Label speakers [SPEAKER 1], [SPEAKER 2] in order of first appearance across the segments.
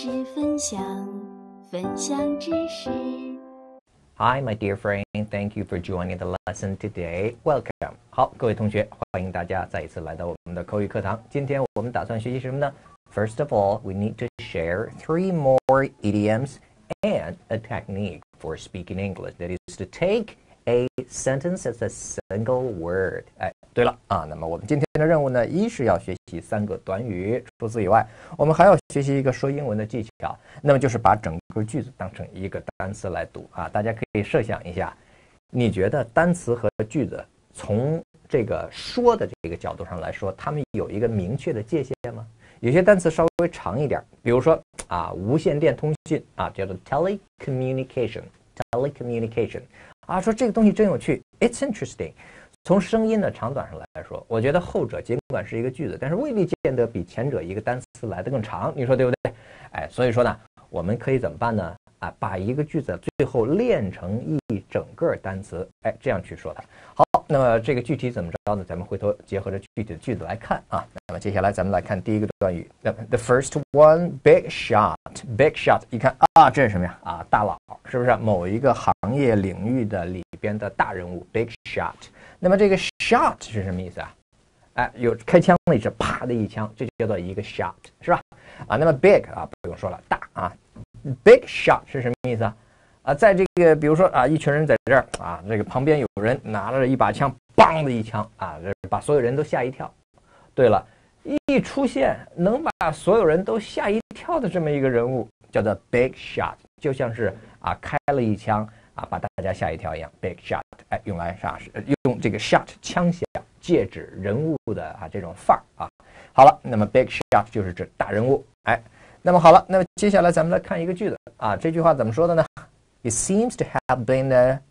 [SPEAKER 1] 识分享，分享知识。
[SPEAKER 2] Hi, my dear friend. Thank you for joining the lesson today. Welcome. 好，各位同学，欢迎大家再一次来到我们的口语课堂。今天我们打算学习什么呢？First of all, we need to share three more idioms and a technique for speaking English. That is to take a sentence as a single word. 哎， 对了啊，那么我们今天的任务呢，一是要学习三个短语，除此以外，我们还要学习一个说英文的技巧，那么就是把整个句子当成一个单词来读啊。大家可以设想一下，你觉得单词和句子从这个说的这个角度上来说，它们有一个明确的界限吗？有些单词稍微长一点，比如说啊，无线电通讯啊，叫做 telecommunication，telecommunication 啊，说这个东西真有趣，it's interesting。从声音的长短上来说，我觉得后者尽管是一个句子，但是未必见得比前者一个单词来的更长，你说对不对？哎，所以说呢，我们可以怎么办呢？啊，把一个句子最后练成一整个单词，哎，这样去说它。好，那么这个具体怎么着呢？咱们回头结合着具体的句子来看啊。那么接下来咱们来看第一个短语，the first one big shot，big shot，一看啊，这是什么呀？啊，大佬是不是？某一个行业领域的里边的大人物，big shot。那么这个 shot 是什么意思啊？哎，有开枪的一声，啪的一枪，这就叫做一个 shot，是吧？啊，那么 big 啊，不用说了，大啊，big shot 是什么意思啊？啊，在这个比如说啊，一群人在这儿啊，这个旁边有人拿着一把枪，梆的一枪啊，把所有人都吓一跳。对了，一出现能把所有人都吓一跳的这么一个人物，叫做 big shot，就像是啊开了一枪啊，把大家吓一跳一样，big shot，哎，用来啥是用这个 shot 枪响，借指人物的啊这种范儿啊。好了，那么 big shot 就是指大人物，哎，那么好了，那么接下来咱们来看一个句子啊，这句话怎么说的呢？It seems to have been a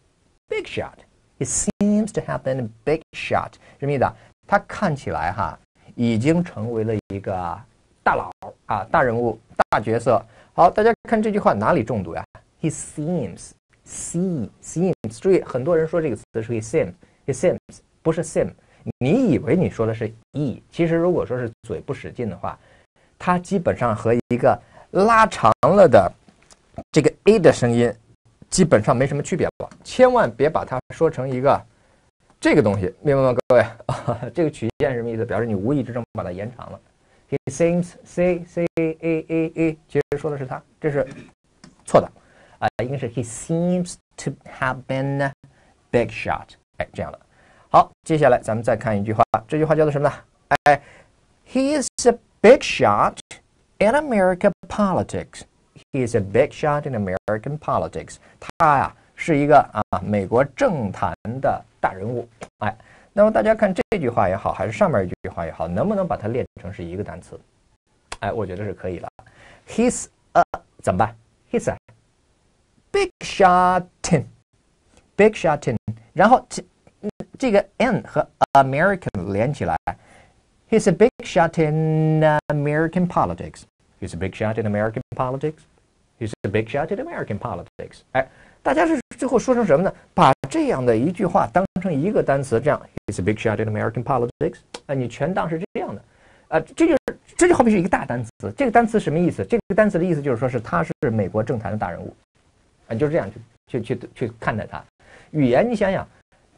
[SPEAKER 2] big shot. It seems to have been a big shot. 什么意思啊？他看起来哈已经成为了一个大佬啊，大人物、大角色。好，大家看这句话哪里重读呀？He seems, see, seems。注意，很多人说这个词是 he seems, he seems，不是 seem。你以为你说的是 e，其实如果说是嘴不使劲的话，它基本上和一个拉长了的这个 a 的声音基本上没什么区别了。千万别把它说成一个这个东西，明白吗，各位？这个曲线什么意思？表示你无意之中把它延长了。He seems c c a a a，其实说的是他，这是错的啊，应该是 He seems to have been a big shot。哎，这样的。好，接下来咱们再看一句话，这句话叫做什么呢？哎，He is a big shot in American politics. He is a big shot in American politics. 他呀是一个啊美国政坛的大人物。哎，那么大家看这句话也好，还是上面一句话也好，能不能把它练成是一个单词？哎，我觉得是可以的。He's a 怎么办？He's a big shot in big shot in，然后这这个 n 和 American 连起来，He's a big shot in American politics. He's a big shot in American politics. He's a big shot in American politics. 哎，大家是最后说成什么呢？把这样的一句话当成一个单词，这样 He's a big shot in American politics. 啊，你全当是这样的，啊，这就是这就好比是一个大单词。这个单词什么意思？这个单词的意思就是说是他是美国政坛的大人物，啊，就是这样去去去去看待他。语言，你想想。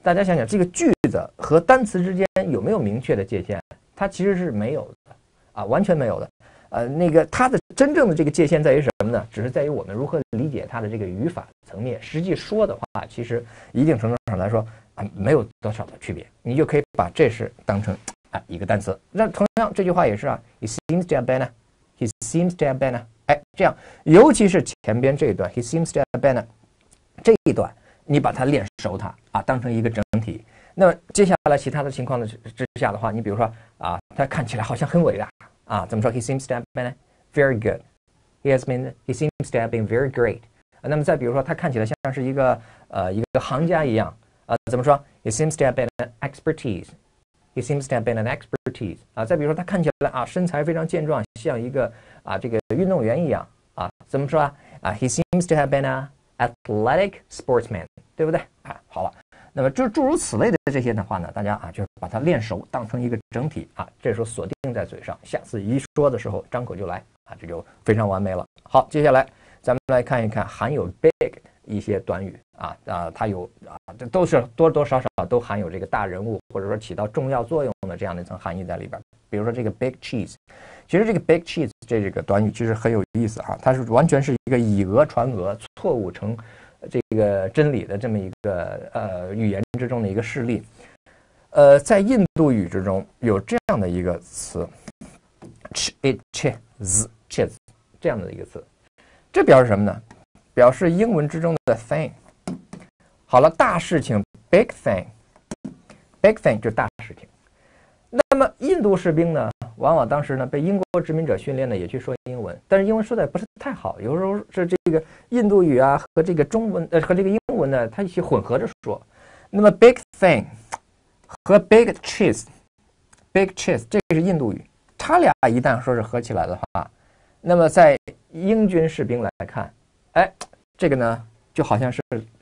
[SPEAKER 2] 大家想想，这个句子和单词之间有没有明确的界限？它其实是没有的，啊，完全没有的。呃，那个它的真正的这个界限在于什么呢？只是在于我们如何理解它的这个语法层面。实际说的话，其实一定程度上来说啊，没有多少的区别。你就可以把这是当成啊一个单词。那同样这句话也是啊，He seems to have been，He seems to have been 哎，这样，尤其是前边这一段，He seems to have been 这一段。你把它练熟它啊，当成一个整体。那接下来其他的情况的之下的话，你比如说啊，他看起来好像很伟大啊，怎么说？He seems to have been very good. He has been. He seems to have been very great. 那么再比如说，他看起来像是一个呃一个行家一样啊，怎么说？He seems to have been an expertise. He seems to have been an expertise. 啊，再比如说他看起来啊身材非常健壮，像一个啊这个运动员一样啊，怎么说啊？啊，He seems to have been an athletic sportsman，对不对？啊，好了，那么就诸如此类的这些的话呢，大家啊就是把它练熟，当成一个整体啊，这时候锁定在嘴上，下次一说的时候张口就来啊，这就非常完美了。好，接下来咱们来看一看含有 big 一些短语啊啊，它有啊，这都是多多少少都含有这个大人物或者说起到重要作用的这样的一层含义在里边。比如说这个 big cheese，其实这个 big cheese 这这个短语其实很有意思哈，它是完全是一个以讹传讹、错误成。这个真理的这么一个呃语言之中的一个事例，呃，在印度语之中有这样的一个词，ch it cheese cheese 这样的一个词，这表示什么呢？表示英文之中的 thing。好了，大事情 big thing，big thing 就是大事情。那么印度士兵呢？往往当时呢，被英国殖民者训练呢，也去说英文，但是英文说的也不是太好，有时候是这个印度语啊和这个中文呃和这个英文呢，它一起混合着说。那么 big thing 和 big cheese，big cheese 这个是印度语，它俩一旦说是合起来的话，那么在英军士兵来看，哎，这个呢就好像是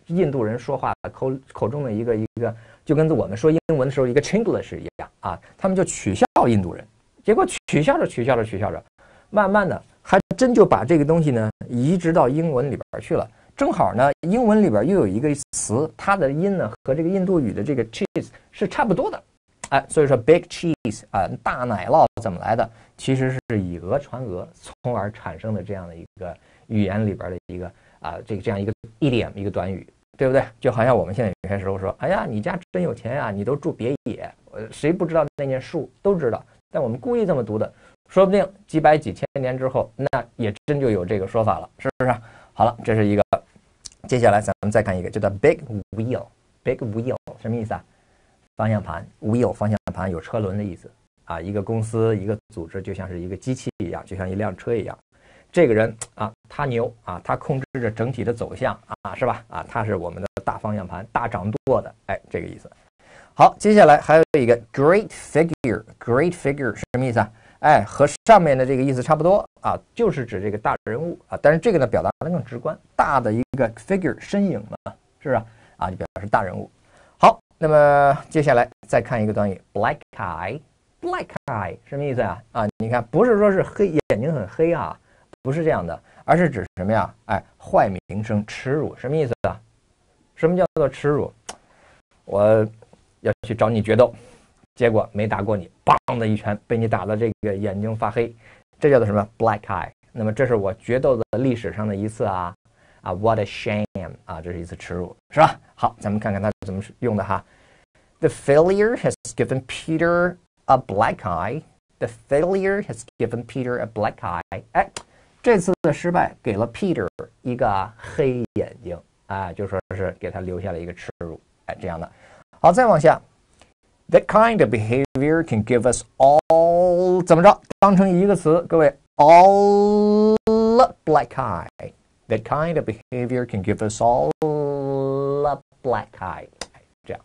[SPEAKER 2] 印度人说话口口中的一个一个，就跟我们说英文的时候一个 Chinglish 一样啊，他们就取笑印度人。结果取笑着取笑着取笑着，慢慢的还真就把这个东西呢移植到英文里边去了。正好呢，英文里边又有一个词，它的音呢和这个印度语的这个 cheese 是差不多的，哎，所以说 big cheese 啊，大奶酪怎么来的？其实是以讹传讹，从而产生的这样的一个语言里边的一个啊，这个这样一个 edm 一个短语，对不对？就好像我们现在有些时候说，哎呀，你家真有钱呀，你都住别野，谁不知道那件树都知道。但我们故意这么读的，说不定几百几千年之后，那也真就有这个说法了，是不是？好了，这是一个。接下来咱们再看一个，叫做 big wheel。big wheel 什么意思啊？方向盘，wheel 方向盘有车轮的意思啊。一个公司一个组织就像是一个机器一样，就像一辆车一样。这个人啊，他牛啊，他控制着整体的走向啊，是吧？啊，他是我们的大方向盘，大掌舵的，哎，这个意思。好，接下来还有一个 great figure，great figure 是什么意思啊？哎，和上面的这个意思差不多啊，就是指这个大人物啊。但是这个呢，表达的更直观，大的一个 figure 身影嘛，是不是啊？就表示大人物。好，那么接下来再看一个短语 black eye，black eye 什么意思啊？啊，你看，不是说是黑眼睛很黑啊，不是这样的，而是指什么呀？哎，坏名声、耻辱，什么意思啊？什么叫做耻辱？我。要去找你决斗，结果没打过你，梆的一拳被你打的这个眼睛发黑，这叫做什么 black eye？那么这是我决斗的历史上的一次啊啊，what a shame 啊，这是一次耻辱，是吧？好，咱们看看它怎么用的哈。The failure has given Peter a black eye. The failure has given Peter a black eye. 哎，这次的失败给了 Peter 一个黑眼睛啊，就说是给他留下了一个耻辱，哎，这样的。好，再往下，that kind of behavior can give us all 怎么着？当成一个词，各位，all black eye。That kind of behavior can give us all black eye。这样，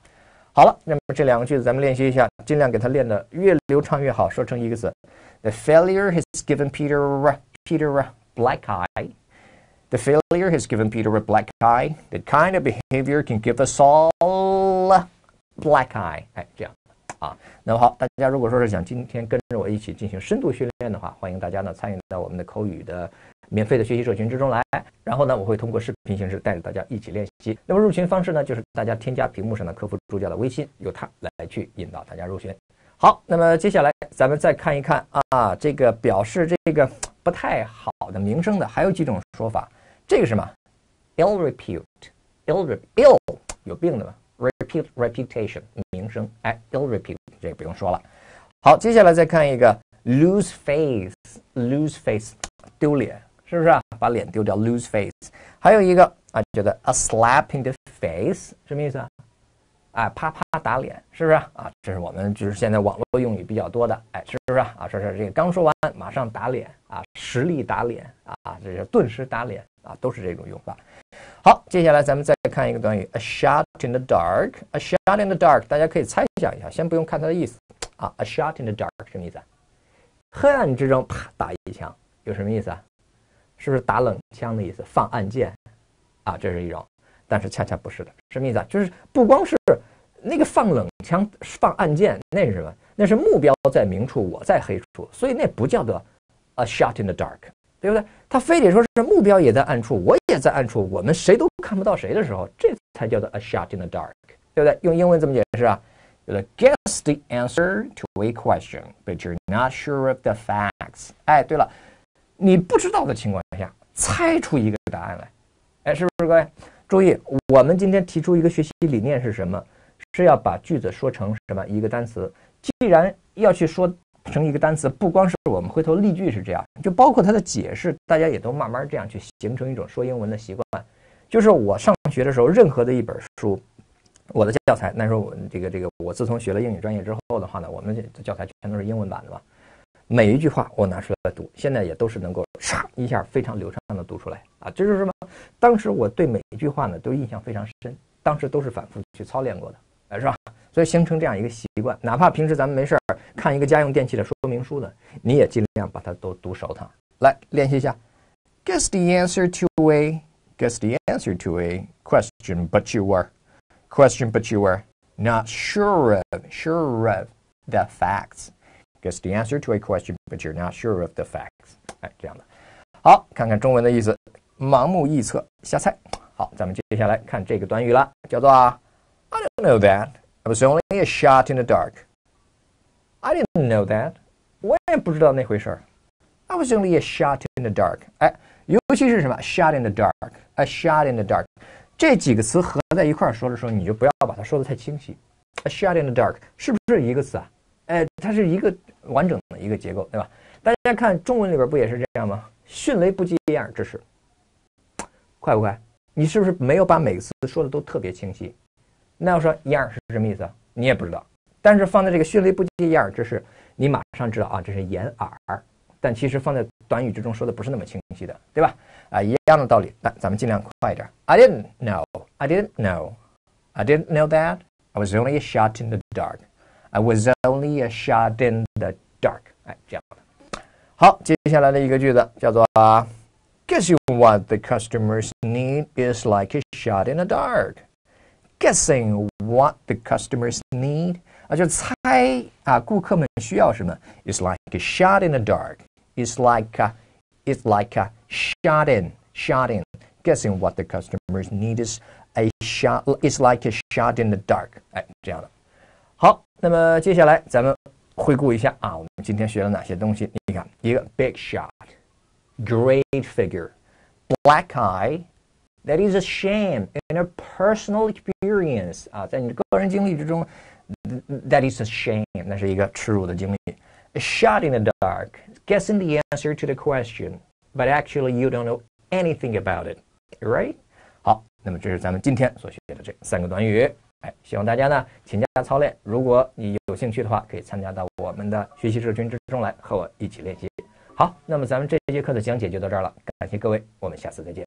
[SPEAKER 2] 好了，那么这两个句子咱们练习一下，尽量给它练得越流畅越好，说成一个词。The failure has given Peter Peter a black eye. The failure has given Peter a black eye. That kind of behavior can give us all Black eye，哎，这样啊，那么好，大家如果说是想今天跟着我一起进行深度训练的话，欢迎大家呢参与到我们的口语的免费的学习社群之中来。然后呢，我会通过视频形式带着大家一起练习。那么入群方式呢，就是大家添加屏幕上的客服助教的微信，由他来去引导大家入群。好，那么接下来咱们再看一看啊，这个表示这个不太好的名声的还有几种说法。这个什么？ill repute，ill re ill，有病的吗？Repeat reputation 名声，哎，ill repute 这个不用说了。好，接下来再看一个 lose face，lose face 丢脸，是不是啊？把脸丢掉，lose face。还有一个啊，觉得 a slap in the face 什么意思啊？哎，啪啪打脸，是不是啊？这是我们就是现在网络用语比较多的，哎，是不是啊？说是这个刚说完马上打脸啊，实力打脸啊，这是顿时打脸啊，都是这种用法。好，接下来咱们再看一个短语，a shot in the dark。a shot in the dark，大家可以猜想一下，先不用看它的意思啊。a shot in the dark 什么意思啊？黑暗之中啪打一枪，有什么意思啊？是不是打冷枪的意思？放暗箭啊，这是一种。但是恰恰不是的，什么意思啊？就是不光是那个放冷枪、放暗箭，那是什么？那是目标在明处，我在黑处，所以那不叫做 a shot in the dark，对不对？他非得说是目标也在暗处，我也在暗处，我们谁都看不到谁的时候，这才叫做 a shot in the dark，对不对？用英文怎么解释啊？叫做 guess the answer to a question，but you're not sure of the facts。哎，对了，你不知道的情况下，猜出一个答案来，哎，是不是各位？注意，我们今天提出一个学习理念是什么？是要把句子说成什么？一个单词。既然要去说成一个单词，不光是我们回头例句是这样，就包括它的解释，大家也都慢慢这样去形成一种说英文的习惯。就是我上学的时候，任何的一本书，我的教材，那时候我这个这个，我自从学了英语专业之后的话呢，我们的教材全都是英文版的嘛。每一句话我拿出来读，现在也都是能够唰一下非常流畅的读出来啊！这就是什么？当时我对每一句话呢都印象非常深，当时都是反复去操练过的，哎，是吧？所以形成这样一个习惯，哪怕平时咱们没事儿看一个家用电器的说明书呢，你也尽量把它都读熟它。来练习一下，Guess the answer to a guess the answer to a question, but you were question, but you were not sure of sure of the facts. Guess the answer to a question, but you're not sure of the facts. 哎，这样的。好，看看中文的意思，盲目臆测、瞎猜。好，咱们接下来看这个短语了，叫做 I don't know that. I was only a shot in the dark. I didn't know that. 我也不知道那回事儿。I was only a shot in the dark. 哎，尤其是什么 shot in the dark, a shot in the dark，这几个词合在一块儿说的时候，你就不要把它说的太清晰。A shot in the dark 是不是一个词啊？哎，它是一个完整的一个结构，对吧？大家看中文里边不也是这样吗？迅雷不及掩耳之势，快不快？你是不是没有把每个词说的都特别清晰？那我说掩耳是什么意思啊？你也不知道。但是放在这个迅雷不及掩耳之势，你马上知道啊，这是掩耳。但其实放在短语之中说的不是那么清晰的，对吧？啊，一样的道理，但咱们尽量快一点。I didn't know. I didn't know. I didn't know that. I was only a shot in the dark. I was only a shot in the dark. 哎，这样的。好，接下来的一个句子叫做 you what the customers need is like a shot in the dark Guessing what the customers need 啊，就猜啊，顾客们需要什么？Is like a shot in the dark. It's like a, it's like a shot in, shot in. Guessing what the customers need is a shot. It's like a shot in the dark. 哎，这样的。好，那么接下来咱们回顾一下啊，我们今天学了哪些东西？你看，一个 big shot, great figure, black eye. That is a shame in a personal experience 啊，在你的个人经历之中，that is a shame，那是一个耻辱的经历。A shot in the dark, guessing the answer to the question, but actually you don't know anything about it, right? 好，那么这是咱们今天所学的这三个短语。哎，希望大家呢勤加操练。如果你有兴趣的话，可以参加到我们的学习社群之中来，和我一起练习。好，那么咱们这节课的讲解就到这儿了，感谢各位，我们下次再见。